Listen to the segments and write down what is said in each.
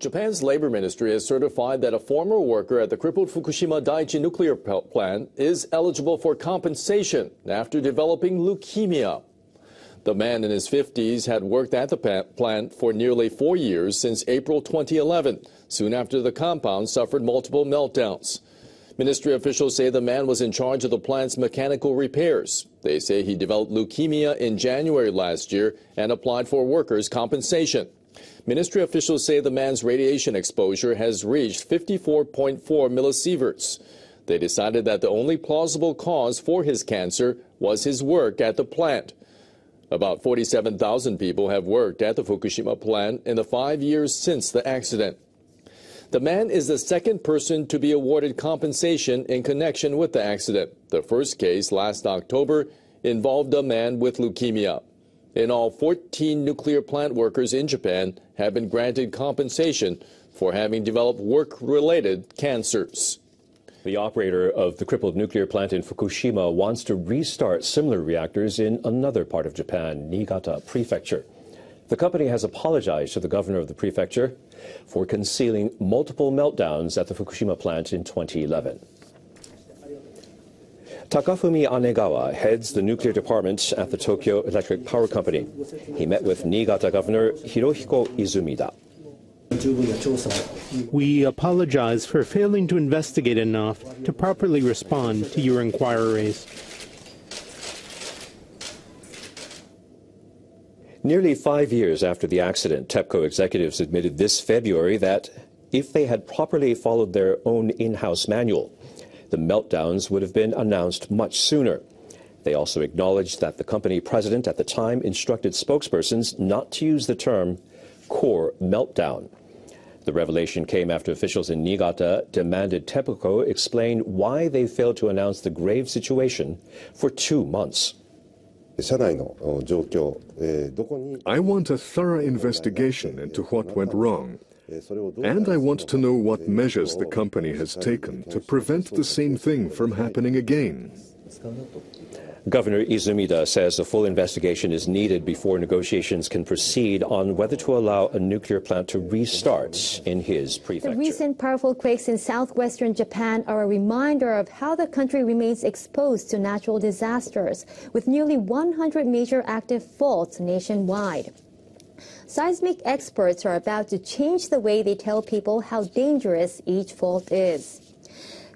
Japan's labor ministry has certified that a former worker at the crippled Fukushima Daiichi nuclear plant is eligible for compensation after developing leukemia. The man in his 50s had worked at the plant for nearly four years since April 2011, soon after the compound suffered multiple meltdowns. Ministry officials say the man was in charge of the plant's mechanical repairs. They say he developed leukemia in January last year and applied for workers' compensation. Ministry officials say the man's radiation exposure has reached 54.4 millisieverts. They decided that the only plausible cause for his cancer was his work at the plant. About 47,000 people have worked at the Fukushima plant in the five years since the accident. The man is the second person to be awarded compensation in connection with the accident. The first case last October involved a man with leukemia. In all, 14 nuclear plant workers in Japan have been granted compensation for having developed work-related cancers. The operator of the crippled nuclear plant in Fukushima wants to restart similar reactors in another part of Japan, Niigata Prefecture. The company has apologized to the governor of the prefecture for concealing multiple meltdowns at the Fukushima plant in 2011. Takafumi Anegawa heads the nuclear department at the Tokyo Electric Power Company. He met with Niigata Governor Hirohiko Izumida. We apologize for failing to investigate enough to properly respond to your inquiries. Nearly five years after the accident, TEPCO executives admitted this February that if they had properly followed their own in-house manual, the meltdowns would have been announced much sooner. They also acknowledged that the company president at the time instructed spokespersons not to use the term core meltdown. The revelation came after officials in Niigata demanded TEPCO explain why they failed to announce the grave situation for two months. I want a thorough investigation into what went wrong. And I want to know what measures the company has taken to prevent the same thing from happening again. Governor Izumida says a full investigation is needed before negotiations can proceed on whether to allow a nuclear plant to restart in his prefecture. The recent powerful quakes in southwestern Japan are a reminder of how the country remains exposed to natural disasters, with nearly 100 major active faults nationwide. Seismic experts are about to change the way they tell people how dangerous each fault is.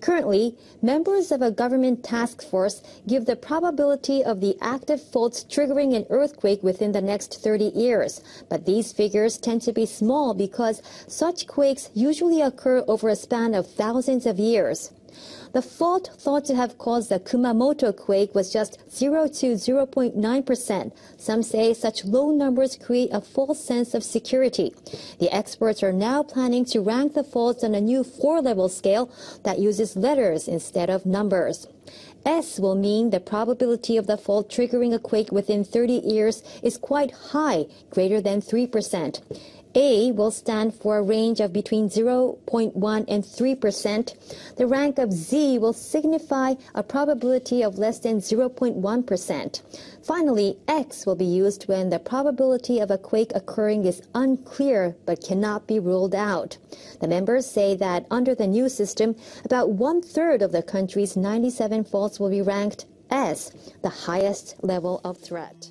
Currently, members of a government task force give the probability of the active faults triggering an earthquake within the next 30 years. But these figures tend to be small because such quakes usually occur over a span of thousands of years. The fault thought to have caused the Kumamoto quake was just 0 to 0.9%. Some say such low numbers create a false sense of security. The experts are now planning to rank the faults on a new four-level scale that uses letters instead of numbers. S will mean the probability of the fault triggering a quake within 30 years is quite high, greater than 3%. A will stand for a range of between 0.1 and 3%. The rank of Z will signify a probability of less than 0.1%. Finally, X will be used when the probability of a quake occurring is unclear but cannot be ruled out. The members say that under the new system, about one third of the country's 97 faults will be ranked S, the highest level of threat.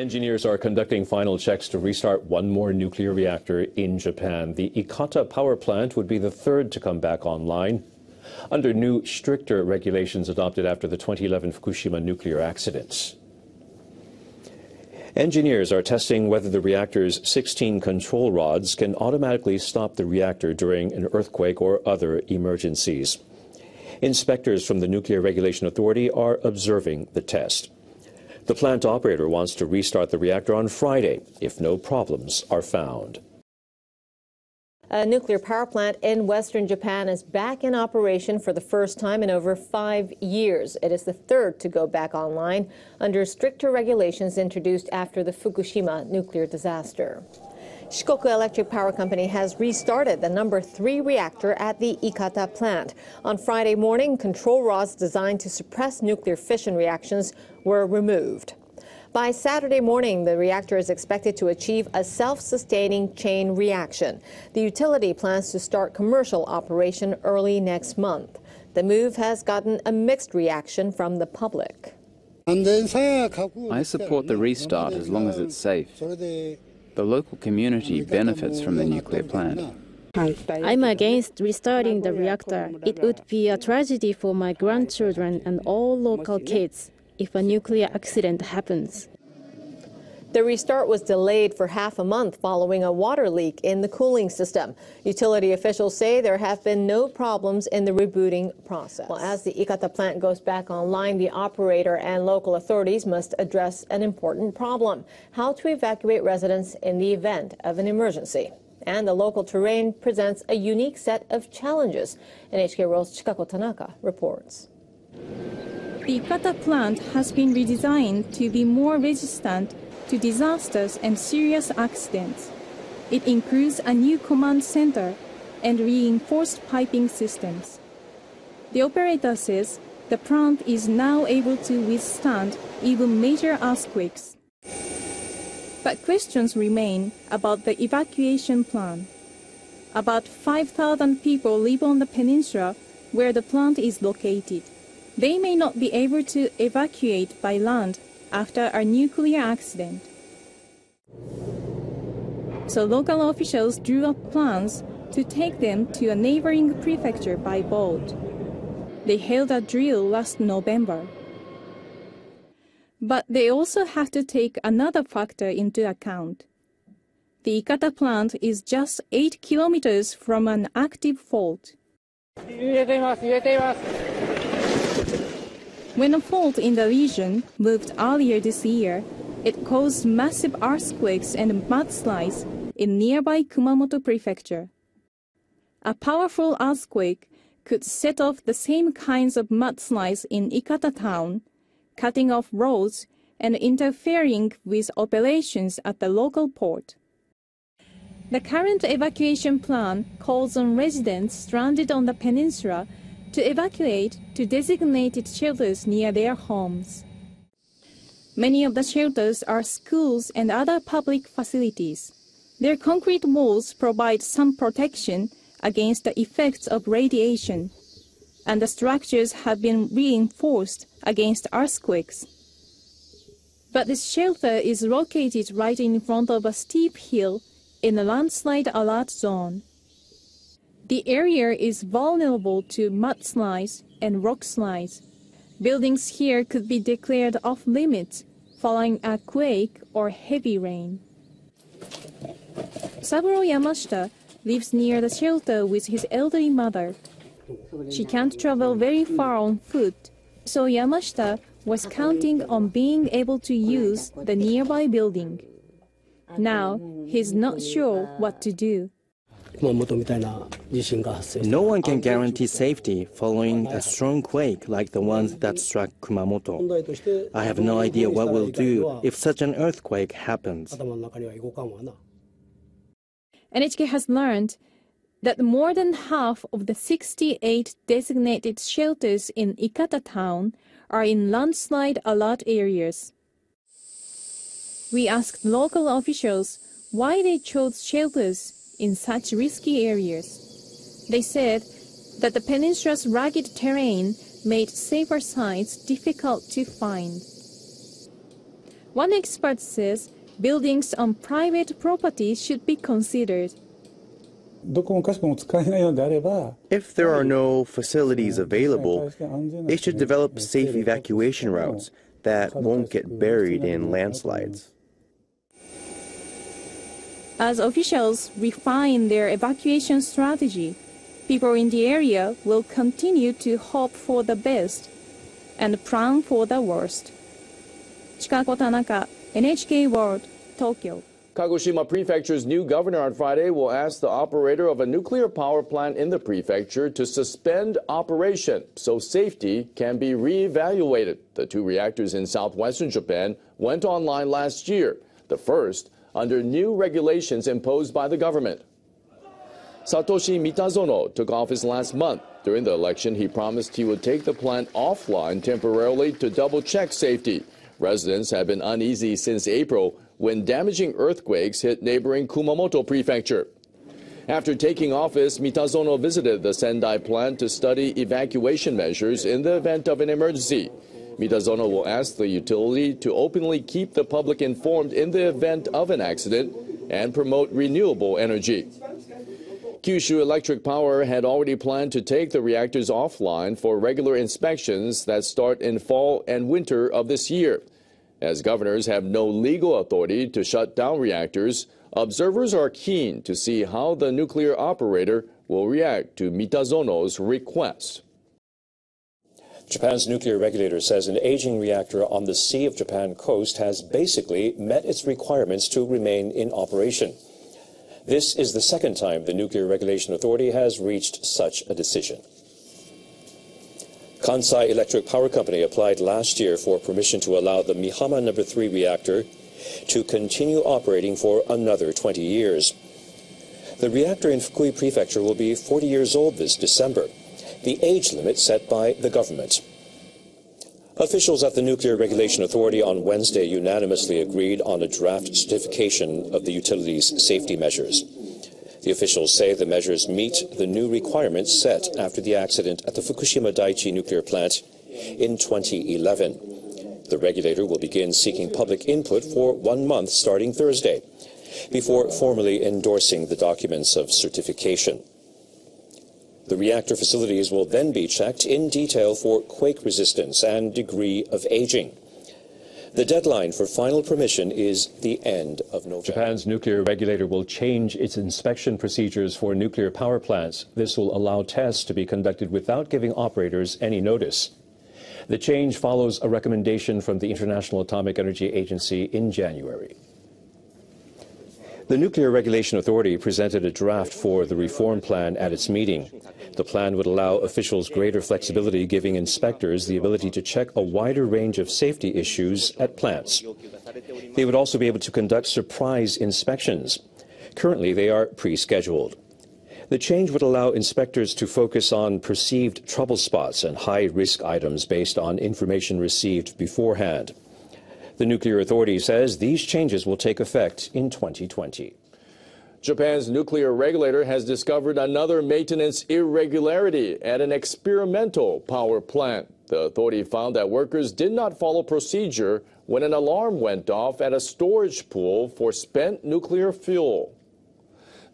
Engineers are conducting final checks to restart one more nuclear reactor in Japan. The Ikata power plant would be the third to come back online under new, stricter regulations adopted after the 2011 Fukushima nuclear accident. Engineers are testing whether the reactor's 16 control rods can automatically stop the reactor during an earthquake or other emergencies. Inspectors from the Nuclear Regulation Authority are observing the test. The plant operator wants to restart the reactor on Friday if no problems are found. A nuclear power plant in western Japan is back in operation for the first time in over five years. It is the third to go back online under stricter regulations introduced after the Fukushima nuclear disaster. Shikoku Electric Power Company has restarted the number three reactor at the Ikata plant. On Friday morning, control rods designed to suppress nuclear fission reactions were removed. By Saturday morning, the reactor is expected to achieve a self-sustaining chain reaction. The utility plans to start commercial operation early next month. The move has gotten a mixed reaction from the public. I support the restart as long as it's safe. The local community benefits from the nuclear plant. I'm against restarting the reactor. It would be a tragedy for my grandchildren and all local kids if a nuclear accident happens. The restart was delayed for half a month following a water leak in the cooling system. Utility officials say there have been no problems in the rebooting process. Well, as the Ikata plant goes back online, the operator and local authorities must address an important problem how to evacuate residents in the event of an emergency. And the local terrain presents a unique set of challenges. NHK World's Chikako Tanaka reports. The Ikata plant has been redesigned to be more resistant to disasters and serious accidents. It includes a new command center and reinforced piping systems. The operator says the plant is now able to withstand even major earthquakes. But questions remain about the evacuation plan. About 5,000 people live on the peninsula where the plant is located. They may not be able to evacuate by land after a nuclear accident. So local officials drew up plans to take them to a neighboring prefecture by boat. They held a drill last November. But they also have to take another factor into account. The Ikata plant is just 8 kilometers from an active fault. When a fault in the region moved earlier this year, it caused massive earthquakes and mudslides in nearby Kumamoto Prefecture. A powerful earthquake could set off the same kinds of mudslides in Ikata town, cutting off roads and interfering with operations at the local port. The current evacuation plan calls on residents stranded on the peninsula to evacuate to designated shelters near their homes. Many of the shelters are schools and other public facilities. Their concrete walls provide some protection against the effects of radiation, and the structures have been reinforced against earthquakes. But this shelter is located right in front of a steep hill in a landslide alert zone. The area is vulnerable to mudslides and rock slides. Buildings here could be declared off limits following a quake or heavy rain. Saburo Yamashita lives near the shelter with his elderly mother. She can't travel very far on foot, so Yamashita was counting on being able to use the nearby building. Now, he's not sure what to do. No one can guarantee safety following a strong quake like the ones that struck Kumamoto. I have no idea what we'll do if such an earthquake happens. NHK has learned that more than half of the 68 designated shelters in Ikata town are in landslide alert areas. We asked local officials why they chose shelters in such risky areas. They said that the peninsula's rugged terrain made safer sites difficult to find. One expert says buildings on private property should be considered. If there are no facilities available, they should develop safe evacuation routes that won't get buried in landslides. As officials refine their evacuation strategy, people in the area will continue to hope for the best and plan for the worst. Chikako Tanaka, NHK World, Tokyo. Kagoshima Prefecture's new governor on Friday will ask the operator of a nuclear power plant in the prefecture to suspend operation so safety can be re-evaluated. The two reactors in southwestern Japan went online last year, the first under new regulations imposed by the government. Satoshi Mitazono took office last month. During the election, he promised he would take the plant offline temporarily to double-check safety. Residents have been uneasy since April when damaging earthquakes hit neighboring Kumamoto Prefecture. After taking office, Mitazono visited the Sendai plant to study evacuation measures in the event of an emergency. Mitazono will ask the utility to openly keep the public informed in the event of an accident and promote renewable energy. Kyushu Electric Power had already planned to take the reactors offline for regular inspections that start in fall and winter of this year. As governors have no legal authority to shut down reactors, observers are keen to see how the nuclear operator will react to Mitazono's request. Japan's nuclear regulator says an aging reactor on the Sea of Japan coast has basically met its requirements to remain in operation. This is the second time the Nuclear Regulation Authority has reached such a decision. Kansai Electric Power Company applied last year for permission to allow the Mihama No. 3 reactor to continue operating for another 20 years. The reactor in Fukui Prefecture will be 40 years old this December, the age limit set by the government. Officials at the Nuclear Regulation Authority on Wednesday unanimously agreed on a draft certification of the utility's safety measures. The officials say the measures meet the new requirements set after the accident at the Fukushima Daiichi nuclear plant in 2011. The regulator will begin seeking public input for one month starting Thursday before formally endorsing the documents of certification. The reactor facilities will then be checked in detail for quake resistance and degree of aging. The deadline for final permission is the end of November. Japan's nuclear regulator will change its inspection procedures for nuclear power plants. This will allow tests to be conducted without giving operators any notice. The change follows a recommendation from the International Atomic Energy Agency in January. The Nuclear Regulation Authority presented a draft for the reform plan at its meeting. The plan would allow officials greater flexibility, giving inspectors the ability to check a wider range of safety issues at plants. They would also be able to conduct surprise inspections. Currently, they are pre-scheduled. The change would allow inspectors to focus on perceived trouble spots and high-risk items based on information received beforehand. The Nuclear Authority says these changes will take effect in 2020. Japan's nuclear regulator has discovered another maintenance irregularity at an experimental power plant. The authority found that workers did not follow procedure when an alarm went off at a storage pool for spent nuclear fuel.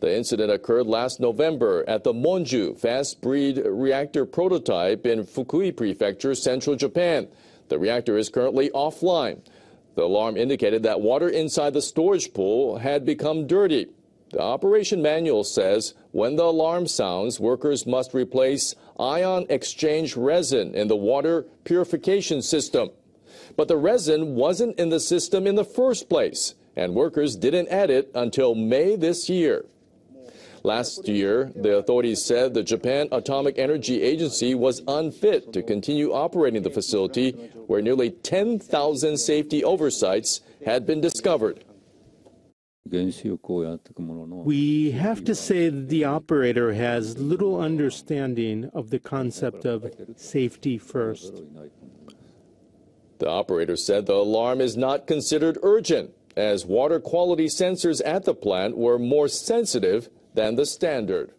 The incident occurred last November at the Monju fast breed reactor prototype in Fukui Prefecture, central Japan. The reactor is currently offline. The alarm indicated that water inside the storage pool had become dirty. The operation manual says when the alarm sounds, workers must replace ion exchange resin in the water purification system. But the resin wasn't in the system in the first place, and workers didn't add it until May this year. Last year, the authorities said the Japan Atomic Energy Agency was unfit to continue operating the facility where nearly 10,000 safety oversights had been discovered. We have to say that the operator has little understanding of the concept of safety first. The operator said the alarm is not considered urgent as water quality sensors at the plant were more sensitive than the standard.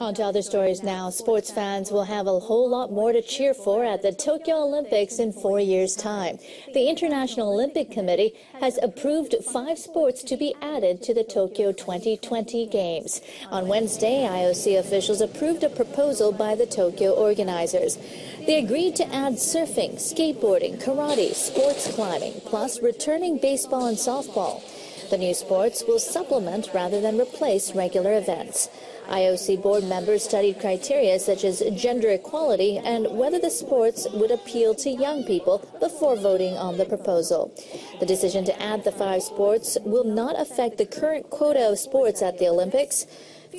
On to other stories now. Sports fans will have a whole lot more to cheer for at the Tokyo Olympics in four years' time. The International Olympic Committee has approved five sports to be added to the Tokyo 2020 Games. On Wednesday, IOC officials approved a proposal by the Tokyo organizers. They agreed to add surfing, skateboarding, karate, sports climbing, plus returning baseball and softball. The new sports will supplement rather than replace regular events. IOC board members studied criteria such as gender equality and whether the sports would appeal to young people before voting on the proposal. The decision to add the five sports will not affect the current quota of sports at the Olympics.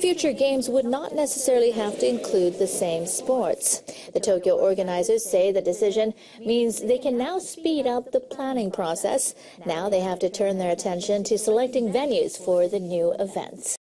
Future games would not necessarily have to include the same sports. The Tokyo organizers say the decision means they can now speed up the planning process. Now they have to turn their attention to selecting venues for the new events.